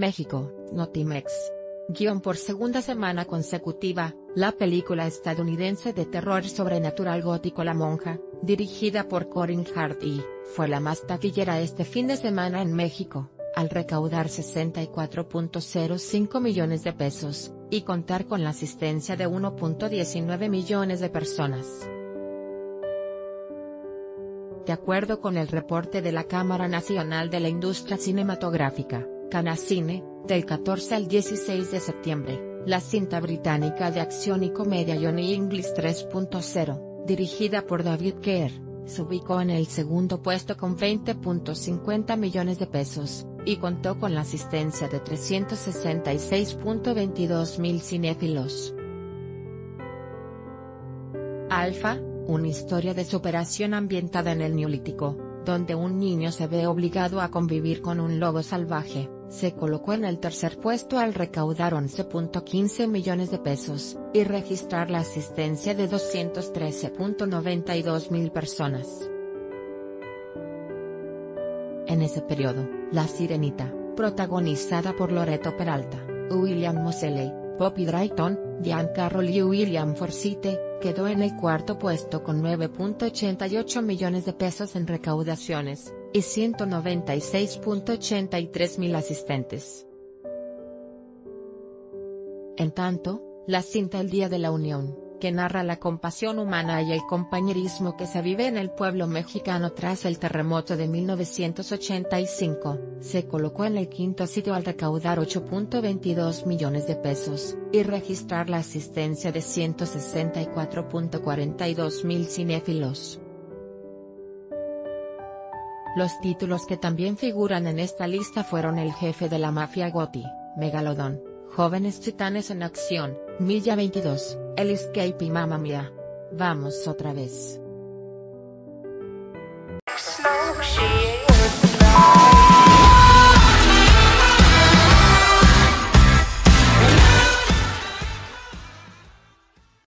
México, Notimex. Guión por segunda semana consecutiva, la película estadounidense de terror sobrenatural gótico La Monja, dirigida por Corin Hardy, fue la más taquillera este fin de semana en México, al recaudar 64.05 millones de pesos, y contar con la asistencia de 1.19 millones de personas. De acuerdo con el reporte de la Cámara Nacional de la Industria Cinematográfica, Canacine, del 14 al 16 de septiembre, la cinta británica de acción y comedia Johnny English 3.0, dirigida por David Kerr, se ubicó en el segundo puesto con 20.50 millones de pesos, y contó con la asistencia de 366.22 mil cinéfilos. Alfa, una historia de superación ambientada en el Neolítico, donde un niño se ve obligado a convivir con un lobo salvaje, se colocó en el tercer puesto al recaudar 11.15 millones de pesos, y registrar la asistencia de 213.92 mil personas. En ese periodo, La Sirenita, protagonizada por Loreto Peralta, William Moseley, Poppy Drayton, Diane Carroll y William Forsythe, quedó en el cuarto puesto con 9.88 millones de pesos en recaudaciones, y 196.83 mil asistentes. En tanto, la cinta El Día de la Unión, que narra la compasión humana y el compañerismo que se vive en el pueblo mexicano tras el terremoto de 1985, se colocó en el quinto sitio al recaudar 8.22 millones de pesos, y registrar la asistencia de 164.42 mil cinéfilos. Los títulos que también figuran en esta lista fueron El jefe de la mafia Gotti, Megalodón, Jóvenes Titanes en Acción, Milla 22, El Escape y Mamma Mia. Vamos otra vez.